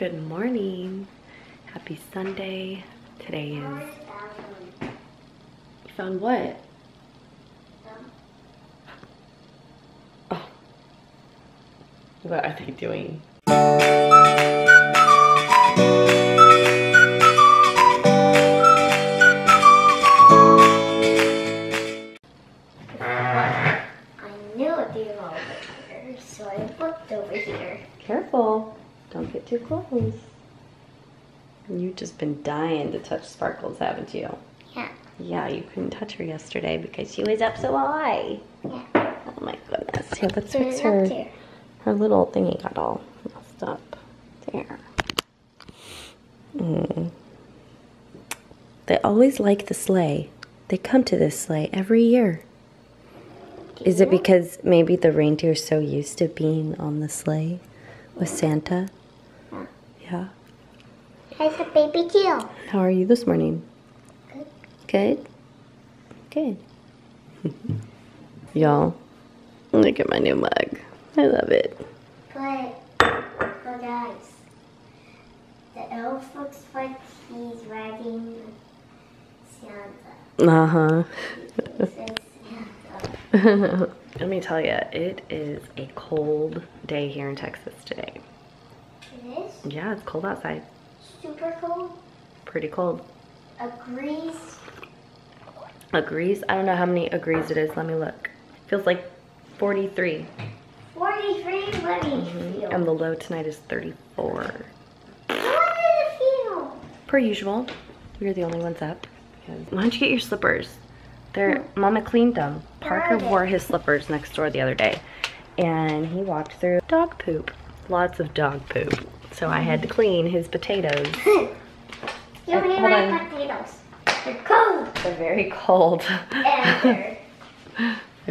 Good morning. Happy Sunday. Today is. You found what? Oh. What are they doing? Close. You've just been dying to touch Sparkles, haven't you? Yeah. Yeah, you couldn't touch her yesterday because she was up so high. Yeah. Oh my goodness. Here, let's fix her. there. Her little thingy got all messed up. There. Mm. They always like the sleigh. They come to this sleigh every year. Is it because maybe the reindeer's so used to being on the sleigh with Santa? Yeah. Here's a baby Jill. How are you this morning? Good. Good. Good. Y'all, look at my new mug. I love it. But, but guys, the elf looks like he's riding Santa. Uh huh. It says Santa. Let me tell you, it is a cold day here in Texas today. Yeah, it's cold outside. super cold. Pretty cold. Agrees. Agrees? I don't know how many agrees it is. Let me look. Feels like 43. 43, what do you feel? And the low tonight is 34. What did it feel? Per usual, we're the only ones up. Why don't you get your slippers? They're, hmm. Mama cleaned them. Parker wore his slippers next door the other day. And he walked through dog poop. Lots of dog poop. So I had to clean his potatoes. Me hold my on. potatoes. They're cold. They're very cold. They're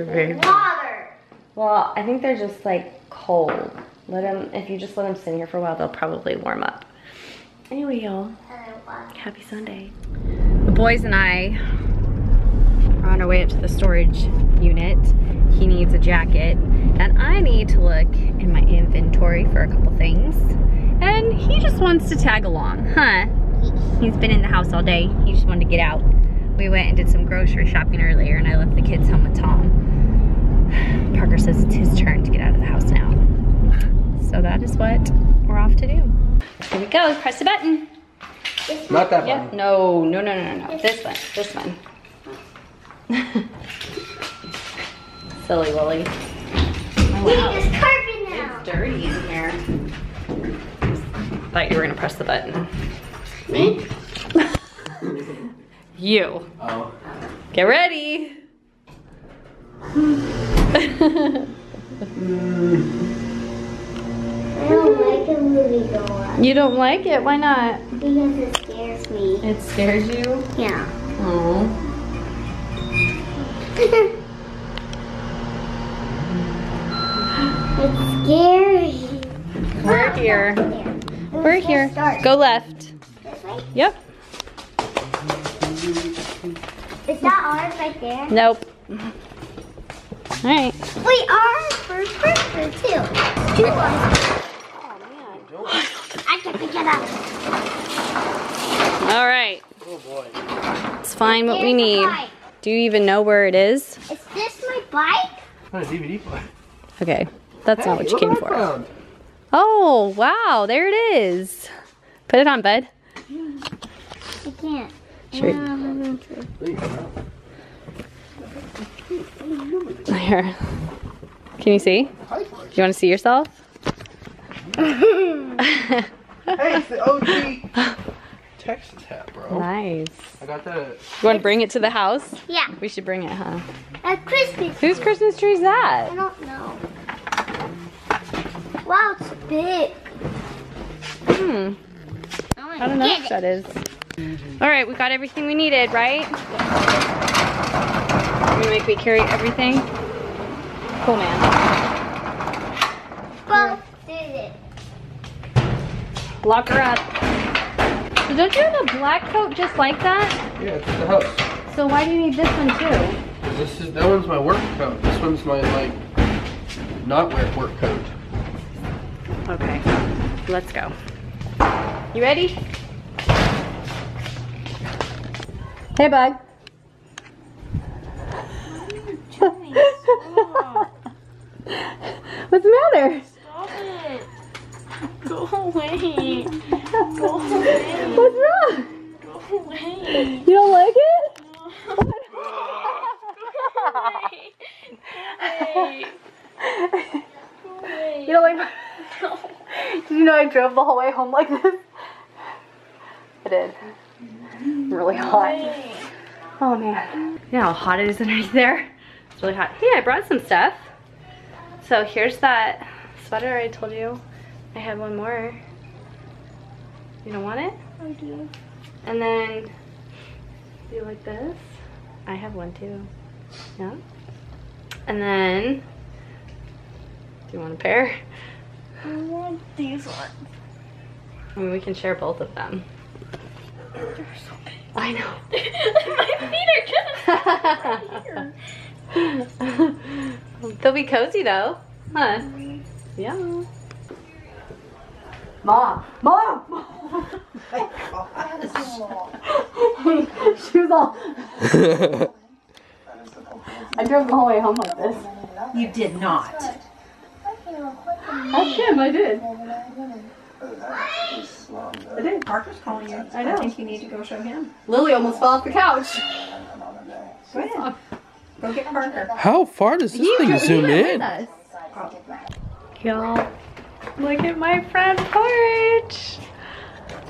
very water. Well, I think they're just like cold. Let them, if you just let them sit here for a while, they'll probably warm up. Anyway, y'all, And they're water. happy Sunday. The boys and I are on our way up to the storage unit. He needs a jacket, and I need to look in my inventory for a couple things. And he just wants to tag along, huh? He's been in the house all day. He just wanted to get out. We went and did some grocery shopping earlier, and I left the kids home with Tom. Parker says it's his turn to get out of the house now. So that is what we're off to do. Here we go, press the button. Not that Yep, one. no, no, no, no, no, this one, this one. Silly Willy. Oh, We wow. need this carpet now. It's dirty in here. Thought you were gonna press the button. Me? You. Oh. Get ready. I don't like a movie go on you don't like it? Why not? because it scares me. It scares you? Yeah. Oh. it's scary. We're here. There. We're Let's here. start. Go left. This way? Yep. Is that ours right there? Nope. All right. Wait, ours first person too. Two ones. Oh, I can pick it up. All right. Oh boy. Let's find what we Here's the need. Do you even know where it is? Is this my bike? Not a DVD player. Okay. That's not what you came what I for. Found. Oh, wow. There it is. Put it on, bud. I can't. Sure. Um, There. Here. Can you see? Do you want to see yourself? Hey, it's the OG Texas hat, bro. Nice. I got that. You want to bring it to the house? yeah. We should bring it, huh? A Christmas. Whose Christmas tree is that? I don't know. Wow, it's big. Hmm. I don't know Get what it. that is. All right, we got everything we needed, right? You're gonna make me carry everything? Cool, man. Both did it. Lock her up. So don't you have a black coat just like that? Yeah, it's the house. So why do you need this one too? This is that one's my work coat. This one's my like not wear work coat. Okay, let's go. You ready? Hey, bug. What's the matter? Stop it. Go away. Go away. What's wrong? Go away. You don't like it? You don't like Did you know I drove the whole way home like this? I did. Really hot. Oh man. You know how hot it is underneath there? It's really hot. Hey, I brought some stuff. So here's that sweater I told you. I had one more. You don't want it? I do. And then, you like this? I have one too. Yeah. And then, do you want a pair? I want these ones. I mean, we can share both of them. They're so big. I know. My feet are gonna They'll be cozy though. Huh? Yeah. Mom! Mom! she was all. I drove the whole way home like this. You did not. Oh, Ask him, I did. I did. Parker's calling you. I know. I think you need to go show him. Lily almost fell off the couch. Go ahead. Go get Parker. How far does this thing zoom in? Y'all, look at my front porch.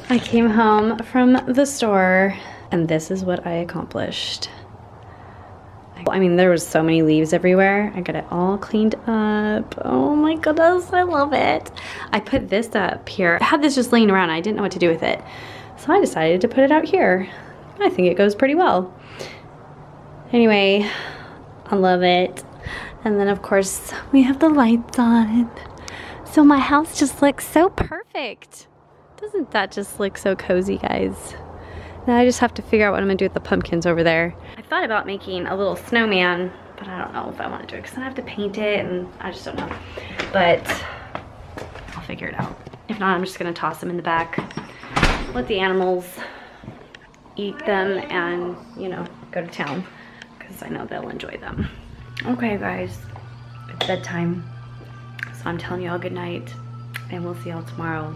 I came home from the store and this is what I accomplished. I mean, there was so many leaves everywhere. I got it all cleaned up. Oh my goodness, I love it. I put this up here. I had this just laying around. I didn't know what to do with it. So I decided to put it out here. I think it goes pretty well. Anyway, I love it. And then of course we have the lights on. So my house just looks so perfect. Doesn't that just look so cozy, guys? Now I just have to figure out what I'm gonna do with the pumpkins over there. Thought about making a little snowman, but I don't know if I wanna do it because then I have to paint it and I just don't know. But I'll figure it out. If not, I'm just gonna toss them in the back. Let the animals eat them and, you know, go to town because I know they'll enjoy them. Okay, guys, it's bedtime. So I'm telling you all good night and we'll see y'all tomorrow.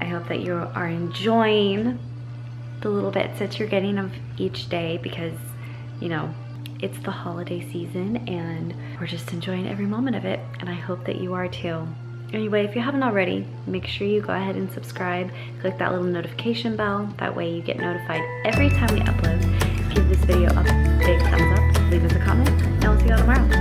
I hope that you are enjoying the little bits that you're getting of each day because, you know, it's the holiday season and we're just enjoying every moment of it. And I hope that you are too. Anyway, if you haven't already, make sure you go ahead and subscribe. Click that little notification bell. That way you get notified every time we upload. Give this video a big thumbs up. Leave us a comment. And we'll see you all tomorrow.